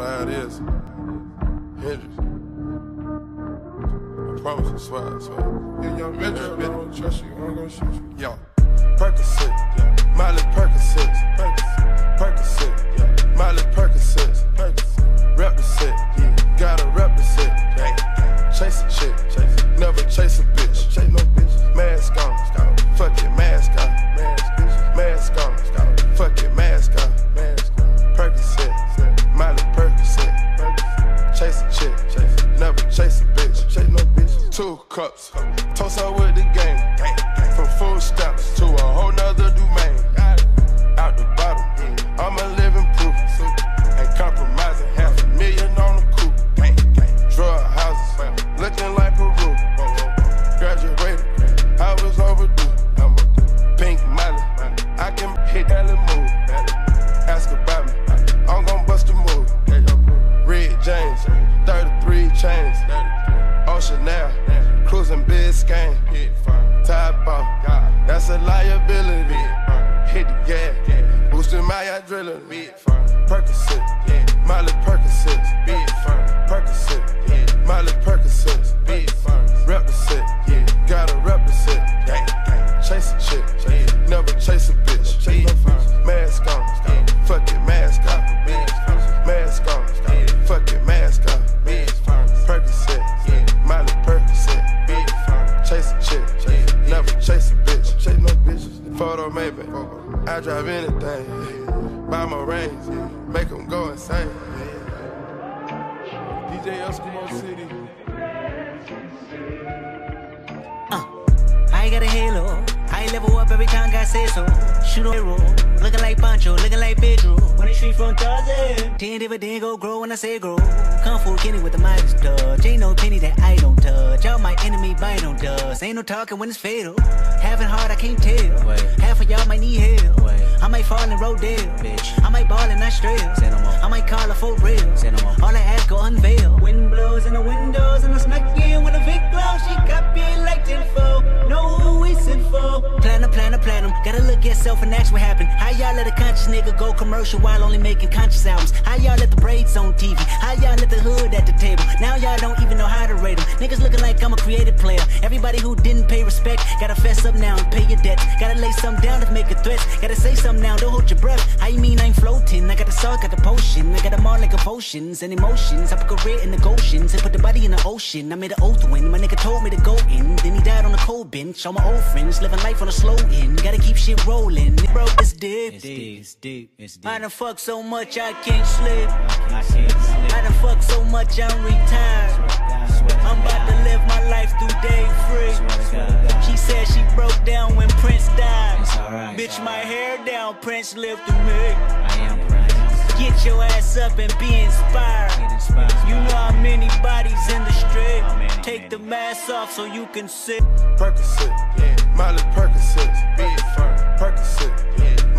it how it is. Hendrix. I promise I swear, I swear. Yeah, young I don't trust you, I'm gonna shoot you. Yo, Percocet, yeah. Molly Percocet, Percocet, Percocet, Two cups, toast her with the game. From food stamps to a whole nother domain. Out the bottom, I'm a living proof. Ain't compromising, half a million on the coupe. Drug houses, looking like Peru. Graduated, I was overdue. Pink Molly, I can hit that move. Ask about me, I'm gon' bust a move. Red James, 33 chains. Ocean now, cruising Biscayne. Top off, that's a liability. Hit the gas, boosting my adrenaline. Percocet, Molly Photo maybe, I drive anything. Buy my rings, make them go insane. DJ Eskimo City. Uh, I got a halo. I level up every time God says so. Shoot on hero. Looking like Pancho, looking like Pedro. When the street from Tarzan. Ten dividend go grow when I say grow. Kung Fu Kenny with the Midas touch. Ain't no penny that I don't touch. On. Ain't no talking when it's fatal. Having hard, I can't tell. Half of y'all might need help. I might fall in Rodale. Bitch. I might ball in Australia. I might call her for real. All I ask go unveil. Wind blows in the windows and I snuck in with a big glow. She got me like tenfold. Gotta look at self and ask what happened. How y'all let a conscious nigga go commercial while only making conscious albums? How y'all let the braids on TV? How y'all let the hood at the table? Now y'all don't even know how to rate them. Niggas looking like I'm a creative player. Everybody who didn't pay respect, gotta fess up now and pay your debts. Gotta lay some down to make a threat. Gotta say something now, don't hold your breath. How you mean I ain't floating? I got the salt, got the potion. I got them all like a potions and emotions. I put career in the oceans and put the body in the ocean. I made an oath when my nigga told me to go in. Then he died on the cold bench. All my old friends living life on a slow end. Gotta keep shit rolling. Bro, it's deep. It's deep, it's deep, it's deep. I done fuck so much I can't sleep. I can't sleep. I done fuck so much I'm retired. I'm about to live my Bitch, my hair down, Prince lived through me. I am Prince. Get your ass up and be inspired. Get inspired. You know how many bodies in the street. How many, Take many? the mask off so you can see. Percocet, Molly Percocet, Percocet,